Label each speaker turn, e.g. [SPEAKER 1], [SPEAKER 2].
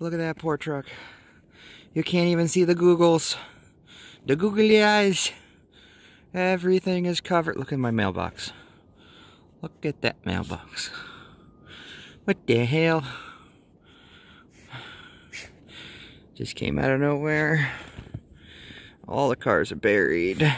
[SPEAKER 1] Look at that poor truck. You can't even see the Googles. The googly eyes. Everything is covered. Look at my mailbox. Look at that mailbox. What the hell? Just came out of nowhere. All the cars are buried.